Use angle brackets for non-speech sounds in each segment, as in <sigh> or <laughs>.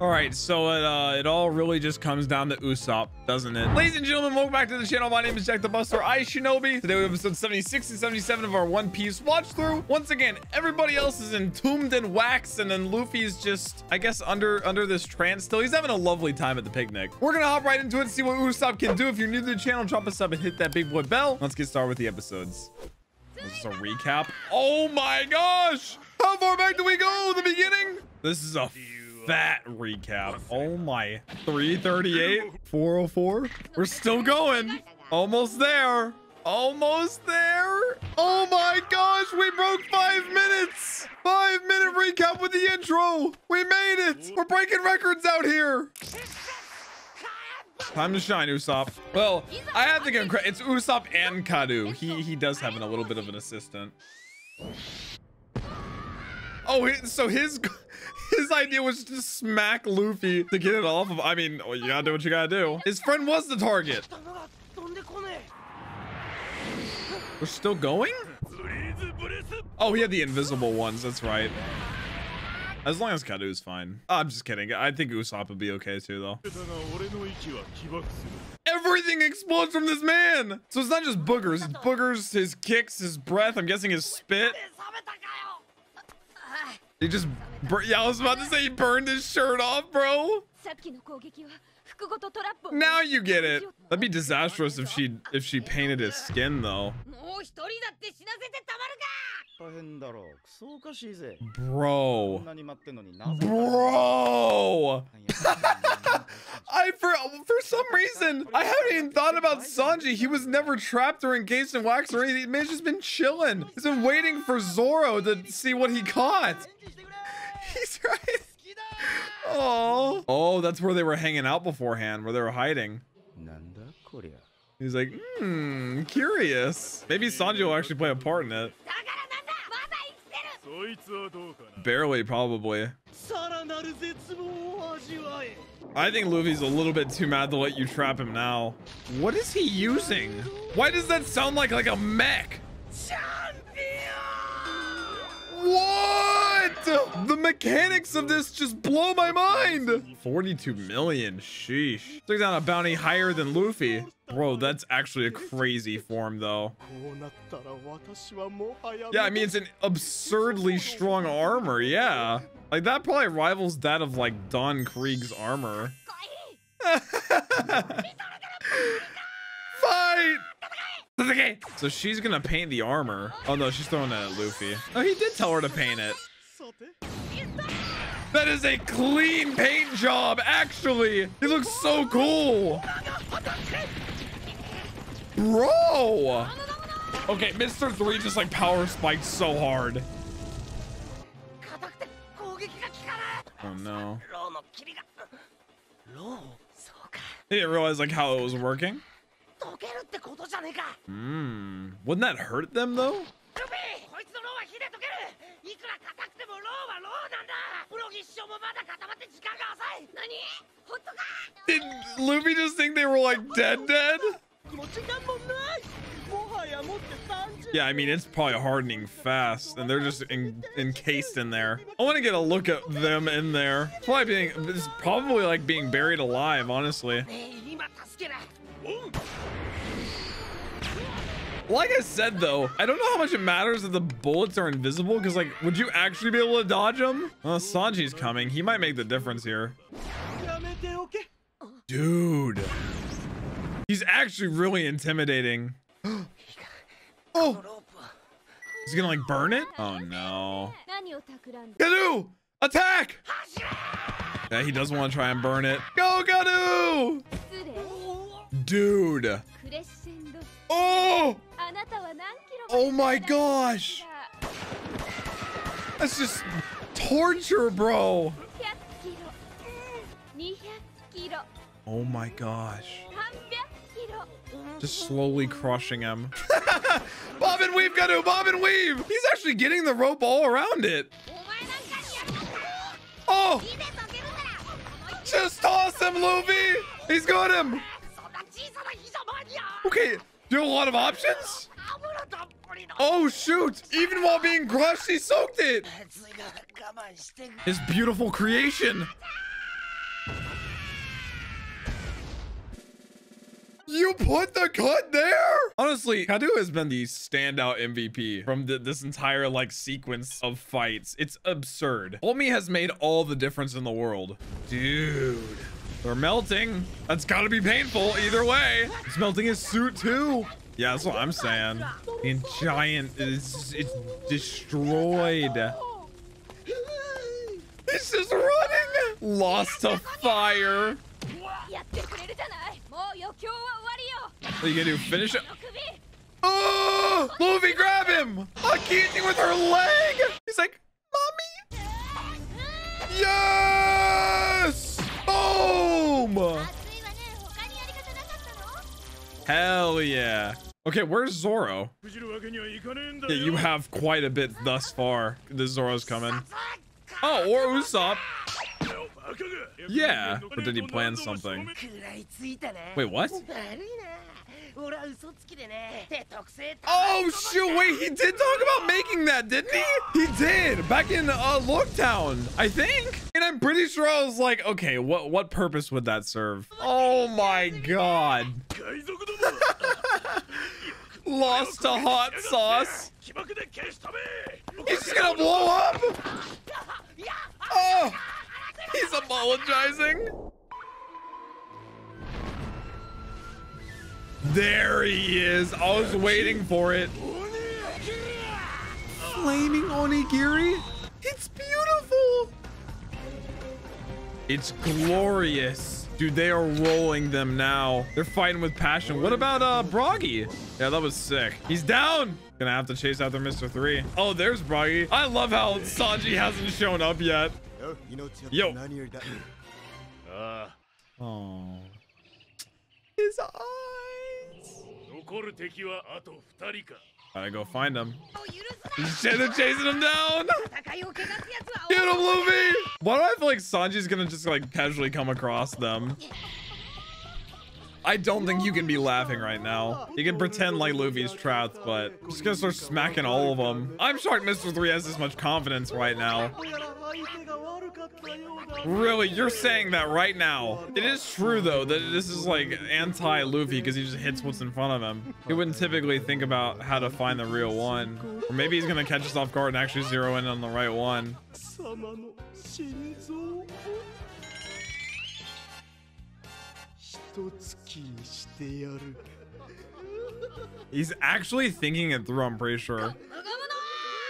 All right, so it uh, it all really just comes down to Usopp, doesn't it? Ladies and gentlemen, welcome back to the channel. My name is Jack the Buster. I Shinobi. Today we have episode 76 and 77 of our One Piece watch through. Once again, everybody else is entombed in wax, and then Luffy's just, I guess, under under this trance still. He's having a lovely time at the picnic. We're gonna hop right into it and see what Usopp can do. If you're new to the channel, drop a sub and hit that big boy bell. Let's get started with the episodes. This is a recap. Oh my gosh! How far back do we go? The beginning? This is a fat recap. Oh my. 338, 404. We're still going. Almost there. Almost there. Oh my gosh, we broke five minutes. Five minute recap with the intro. We made it. We're breaking records out here. Time to shine, Usopp. Well, I have to give credit. It's Usopp and Karoo. He he does have an, a little bit of an assistant. Oh, so his his idea was to smack Luffy to get it off of. I mean, oh, you gotta do what you gotta do. His friend was the target. We're still going? Oh, he had the invisible ones. That's right. As long as Karoo's fine. I'm just kidding. I think Usopp would be okay too, though. Everything explodes from this man. So it's not just boogers. It's boogers, his kicks, his breath. I'm guessing his spit. He just, yeah, I was about to say he burned his shirt off, bro. Now you get it. That'd be <laughs> disastrous if she if she painted his skin though. Bro. Bro. I for for some reason I haven't even thought about Sanji. He was never trapped or encased in wax or anything. he's just been chilling. He's been waiting for Zoro to see what he caught. <laughs> He's right oh. Oh, that's where they were hanging out beforehand, where they were hiding. He's like, hmm, curious. Maybe Sanji will actually play a part in it. Barely, probably. I think Luffy's a little bit too mad to let you trap him now. What is he using? Why does that sound like like a mech? mechanics of this just blow my mind. 42 million. Sheesh. Took down a bounty higher than Luffy. Bro, that's actually a crazy form, though. Yeah, I mean, it's an absurdly strong armor. Yeah. Like, that probably rivals that of, like, Don Krieg's armor. Fight! So she's gonna paint the armor. Oh no, she's throwing that at Luffy. Oh, he did tell her to paint it. That is a clean paint job, actually. He looks so cool. Bro. Okay, Mr. 3 just like power spiked so hard. Oh no. He didn't realize like how it was working. Hmm. Wouldn't that hurt them though? いくら硬くてもローはローなんだプロ必勝もまだ固まって時間が浅い何本当か Did Luffy just think they were like dead dead? <laughs> Yeah, I mean, it's probably hardening fast, and they're just in, encased in there. I want to get a look at them in there. Probably being, it's probably like being buried alive, honestly. Eh, like I said, though, I don't know how much it matters that the bullets are invisible, because, like, would you actually be able to dodge them? Uh, Sanji's coming. He might make the difference here. Dude. He's actually really intimidating. <gasps> oh! He's gonna, like, burn it? Oh, no. Karoo! Attack! Yeah, he does want to try and burn it. Go, Karoo! Dude. Oh! Oh my gosh! That's just torture, bro! Oh my gosh. Just slowly crushing him. <laughs> Bob and Weave got Bob and Weave! He's actually getting the rope all around it. Oh! Just toss him, Luffy! He's got him! Okay, do you have a lot of options? Oh, shoot. Even while being crushed, he soaked it. His beautiful creation. You put the cut there? Honestly, Karoo has been the standout MVP from the, this entire like sequence of fights. It's absurd. Olmi has made all the difference in the world. Dude. They're melting. That's gotta be painful either way. He's melting his suit too. Yeah, that's what I'm saying. The giant is it's destroyed. This is running! Lost to fire! Are you gonna do, finish it? Oh! Luffy, grab him! Akiti with her leg! He's like, Mommy! Yes! Boom! Hell yeah! Okay, where's Zoro? Yeah, you have quite a bit thus far. The Zoro's coming. Oh, or Usopp. Yeah, or did he plan something? Wait, what? Oh shoot, wait, he did talk about making that, didn't he? He did, back in uh, Loguetown, I think. And I'm pretty sure I was like, okay, what, what purpose would that serve? Oh my god lost to hot sauce. He's just gonna blow up! Oh! He's apologizing! There he is! I was waiting for it! Flaming onigiri? It's beautiful! It's glorious! Dude, they are rolling them now. They're fighting with passion. What about uh Brogy? Yeah, that was sick. He's down. Gonna have to chase after Mr. 3. Oh, there's Brogy. I love how Sanji hasn't shown up yet. Yo. ああ Oh. His eyes. Gotta go find him. Shit, <laughs> they're chasing him down! Get him, Luffy! Why do I feel like Sanji's gonna just like casually come across them? I don't think you can be laughing right now. You can pretend like Luffy's trapped, but I'm just gonna start smacking all of them. I'm shocked Mr. 3 has this much confidence right now. Really? You're saying that right now. It is true, though, that this is like anti-Luffy because he just hits what's in front of him. He wouldn't typically think about how to find the real one. Or maybe he's going to catch us off guard and actually zero in on the right one. He's actually thinking it through, I'm pretty sure.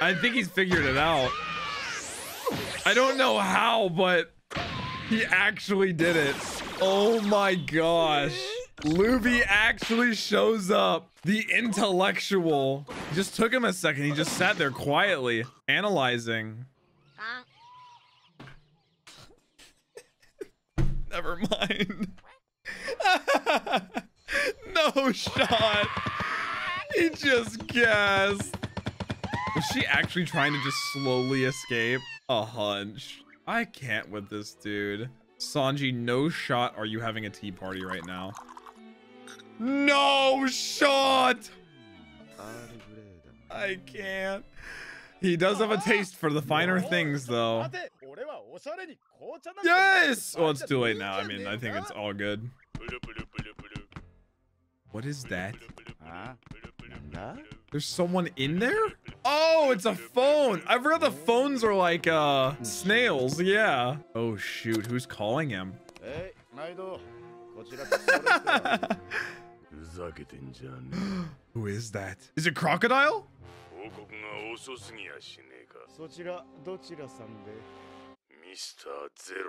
I think he's figured it out. I don't know how, but he actually did it. Oh my gosh. Luffy actually shows up. The intellectual. It just took him a second. He just sat there quietly, analyzing. <laughs> Never mind. <laughs> no shot. He just guessed. Was she actually trying to just slowly escape? a hunch. I can't with this dude. Sanji, no shot are you having a tea party right now. No shot! I can't. He does have a taste for the finer things, though. Yes! Well, it's too late now. I mean, I think it's all good. What is that? Huh? There's someone in there? Oh, it's a phone. I've heard the phones are like uh snails. Yeah. Oh shoot, who's calling him? <laughs> Who is that? Is it crocodile?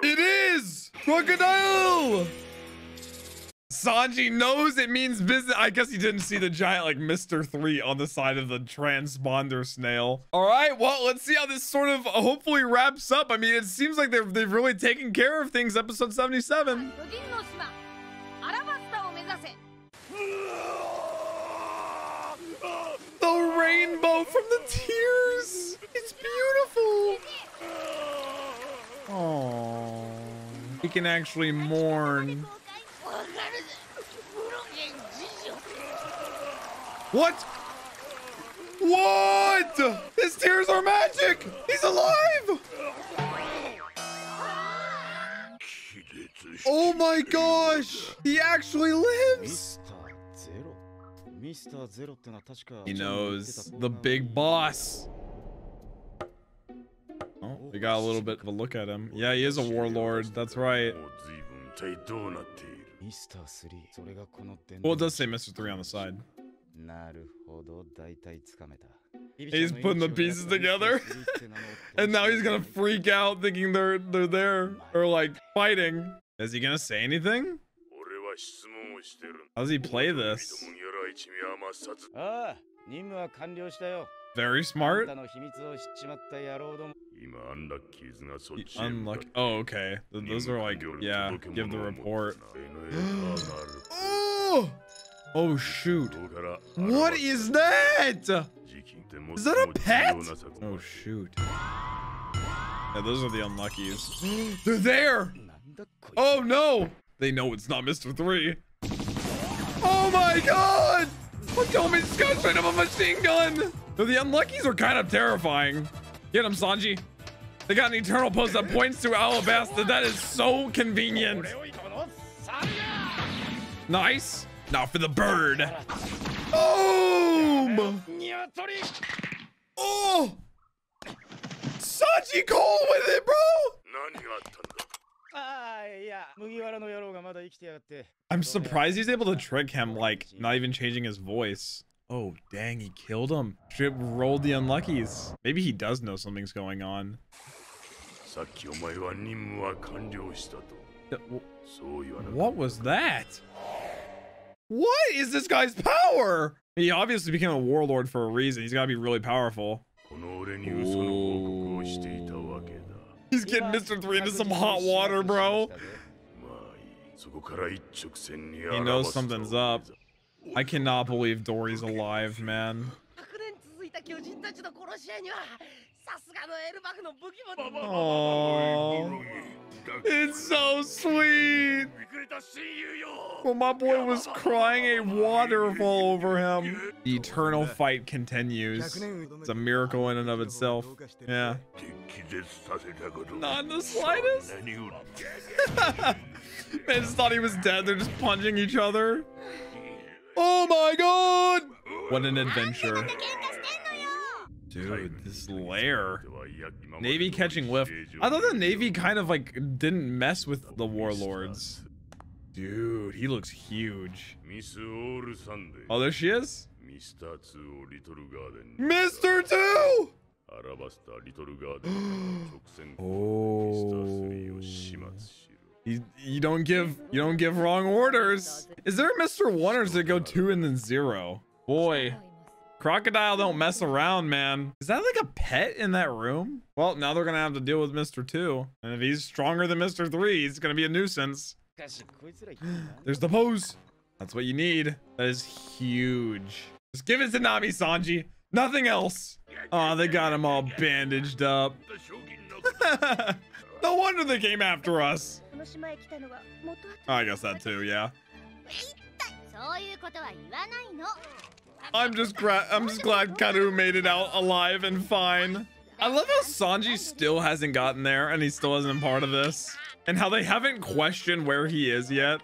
It is crocodile. Sanji knows it means business. I guess he didn't see the giant like Mr. 3 on the side of the transponder snail. All right, well, let's see how this sort of uh, hopefully wraps up. I mean, it seems like they've, they've really taken care of things, episode 77. <laughs> The rainbow from the tears. It's beautiful. <laughs> Aww. He can actually mourn. What? What? His tears are magic! He's alive! Oh my gosh! He actually lives! He knows. The big boss! Oh, we got a little bit of a look at him. Yeah, he is a warlord. That's right. Well, it does say Mr. 3 on the side. なるほど大体つかめた He's putting the pieces together. <laughs> And now he's gonna freak out thinking they're they're there or like fighting. Is he gonna say anything? 俺は質問をしてるんだ How does he play this? 君どもにやら一味余さずああ任務は完了したよ Very あん smart. たの秘密を知っちまった野郎ども今アンラッキーズがそっ Y- ちへ向かっ Unlucky. て Oh, okay. Th- Those are like, yeah, give the report. <laughs> Oh! Oh shoot. What is that? Is that a pet? Oh shoot. Yeah, those are the unluckies. <gasps> They're there! Oh no! They know it's not Mr. 3. Oh my god! What Domin's gunshot of a machine gun! So the unluckies are kind of terrifying. Get him, Sanji. They got an eternal pose that points to Alabasta. That is so convenient. Nice. Now for the bird. Boom! Oh! Saji Cole with it, bro! I'm surprised he's able to trick him, like, not even changing his voice. Oh, dang, he killed him. Trip rolled the unluckies. Maybe he does know something's going on. What was that? What is this guy's power? He obviously became a warlord for a reason. He's got to be really powerful. Ooh. He's getting Mr. 3 into some hot water, bro. He knows something's up. I cannot believe Dorry's alive, man. Aww. It's so sweet. Well, my boy was crying a waterfall over him. The eternal fight continues. It's a miracle in and of itself. Yeah. Not in the slightest. <laughs> Man just thought he was dead. They're just punching each other. Oh my god! What an adventure. Dude, this lair. Navy catching whiff. I thought the Navy kind of like didn't mess with the warlords. Dude, he looks huge. Oh, there she is? Mr. Two! <gasps> oh. You, you don't give you don't give wrong orders. Is there a Mr. One or does it go two and then zero? Boy. Crocodile don't mess around, man. Is that like a pet in that room? Well, now they're gonna have to deal with Mr. 2. And if he's stronger than Mr. 3, he's gonna be a nuisance. <gasps> There's the pose. That's what you need. That is huge. Just give it to Nami Sanji. Nothing else. Oh, they got him all bandaged up. <laughs> no wonder they came after us. Oh, I guess that too, yeah. <laughs> I'm just gra I'm just glad Karoo made it out alive and fine. I love how Sanji still hasn't gotten there and he still isn't a part of this. And how they haven't questioned where he is yet.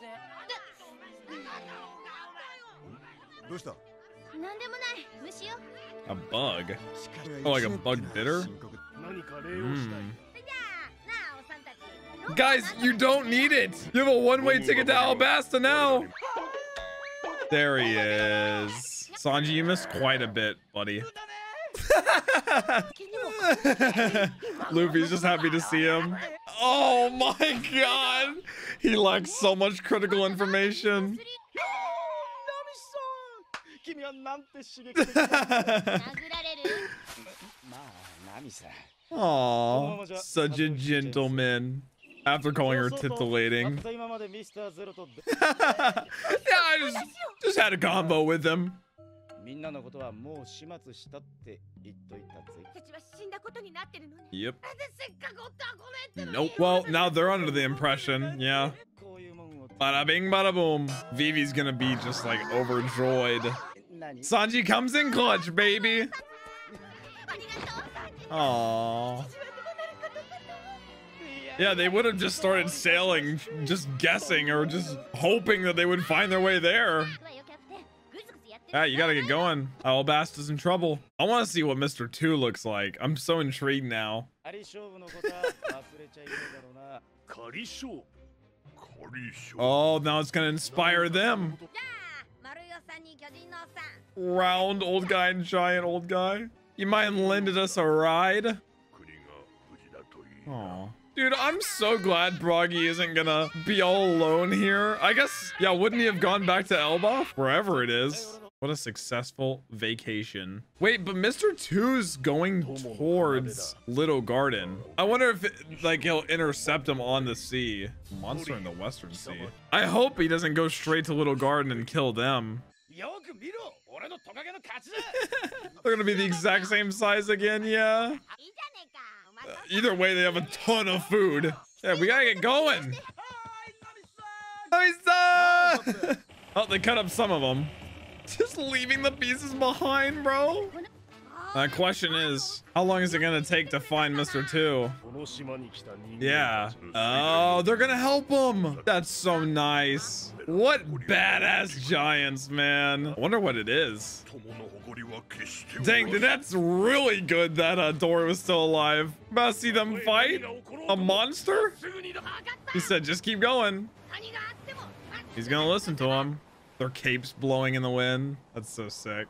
A bug? Oh, like a bug bitter? Mm. Guys, you don't need it! You have a one-way ticket to Alabasta now! There he is. Sanji, you missed quite a bit, buddy. <laughs> Luffy's just happy to see him. Oh my god! He lacks so much critical information. <laughs> Aww, such a gentleman. After calling her titillating. <laughs> yeah, I just, just had a combo with him. みんなのことはもう始末したって言っといたぜたちは死んだことになってるのに Yep. なんでせっかくおったこれってのに Nope. Well, now they're under the impression. Yeah. こういうもんを Bada bing, bada boom. Vivi's gonna be just like overjoyed. 何 Sanji comes in clutch, baby. あ<laughs> りがとうサンジ Aww. Yeah, they would have just started sailing, just guessing or just hoping that they would find their way there. All right, you gotta get going. Oh, Bast is in trouble. I want to see what Mr. Two looks like. I'm so intrigued now. oh, now it's gonna inspire them. Round old guy and giant old guy. You might've lending us a ride? Oh. Dude, I'm so glad Brogy isn't gonna be all alone here. I guess, yeah, wouldn't he have gone back to Elba? Wherever it is. What a successful vacation. Wait, but Mr. Two's going towards Little Garden. I wonder if, like, he'll intercept him on the sea. Monster in the Western Sea. I hope he doesn't go straight to Little Garden and kill them. <laughs> They're gonna be the exact same size again, yeah? Uh, <laughs> either way, they have a ton of food. Yeah, we gotta get going. <laughs> Uh! oh, they cut up some of them. Just leaving the pieces behind, bro. My question is, how long is it gonna take to find Mr. Two? Yeah. Oh, they're gonna help him. That's so nice. What badass giants, man. I wonder what it is. Dang, that's really good that uh, Dorry was still alive. About to see them fight a monster? He said, just keep going. He's gonna listen to him. Their capes blowing in the wind. That's so sick.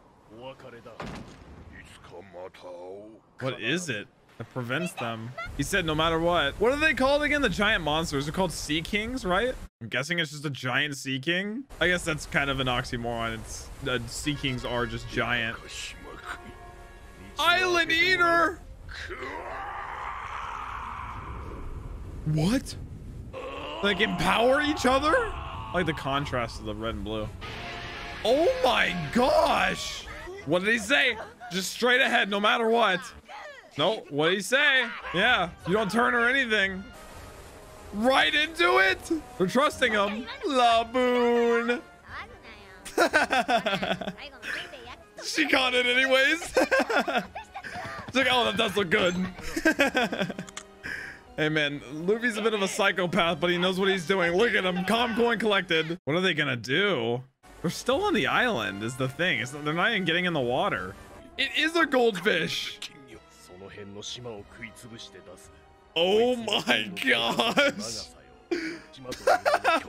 What is it that prevents them? He said no matter what. What are they called again? The giant monsters. They're called sea kings, right? I'm guessing it's just a giant sea king. I guess that's kind of an oxymoron. It's uh, Sea kings are just giant. Island eater! What? Like empower each other? I like the contrast of the red and blue. Oh my gosh! What did he say? Just straight ahead, no matter what. No, what did he say? Yeah, you don't turn or anything. Right into it! We're trusting him. Laboon! <laughs> she caught it anyways. <laughs> She's like, oh, that does look good. <laughs> Hey man, Luffy's a bit of a psychopath, but he knows what he's doing. Look at him, calm, coin collected. What are they gonna do? They're still on the island is the thing. It's, they're not even getting in the water. It is a goldfish. Oh my gosh. <laughs>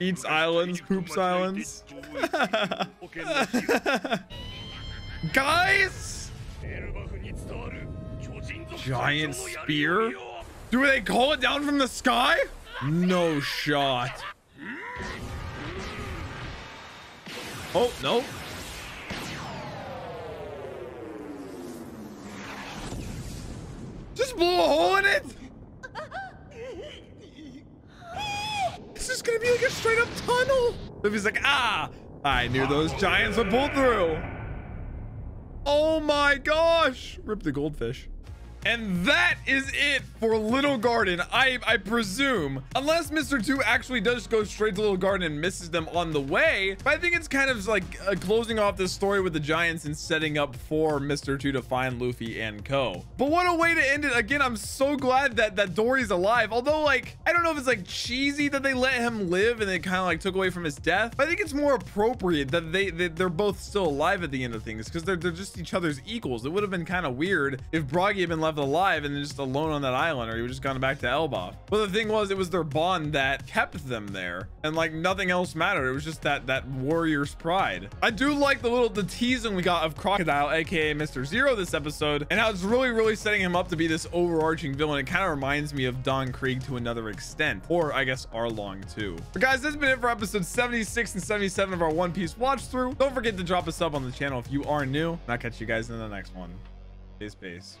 Eats islands, poops islands. <laughs> Guys! Giant spear? よ Do they call it down from the sky? No shot. Oh, no. Just blow a hole in it? This is gonna be like a straight up tunnel. Luffy's like, ah, I knew those giants would pull through. Oh my gosh. Rip the goldfish. And that is it for Little Garden, I, I presume. Unless Mr. 2 actually does go straight to Little Garden and misses them on the way. But I think it's kind of like uh, closing off this story with the Giants and setting up for Mr. 2 to find Luffy and Co. But what a way to end it. Again, I'm so glad that, that Dorry's alive. Although, like, I don't know if it's like cheesy that they let him live and they kind of like took away from his death. But I think it's more appropriate that they, they, they're both still alive at the end of things because they're, they're just each other's equals. It would have been kind of weird if Brogy had been left alive and just alone on that island or he would just gone back to Elbaf. But the thing was, it was their bond that kept them there and like nothing else mattered. It was just that that warrior's pride. I do like the little the teasing we got of Crocodile, aka Mr. Zero this episode and how it's really, really setting him up to be this overarching villain. It kind of reminds me of Don Krieg to another extent, or I guess Arlong too. But guys, this has been it for episode 76 and 77 of our One Piece watch through. Don't forget to drop a sub on the channel if you are new. And I'll catch you guys in the next one. Peace, peace.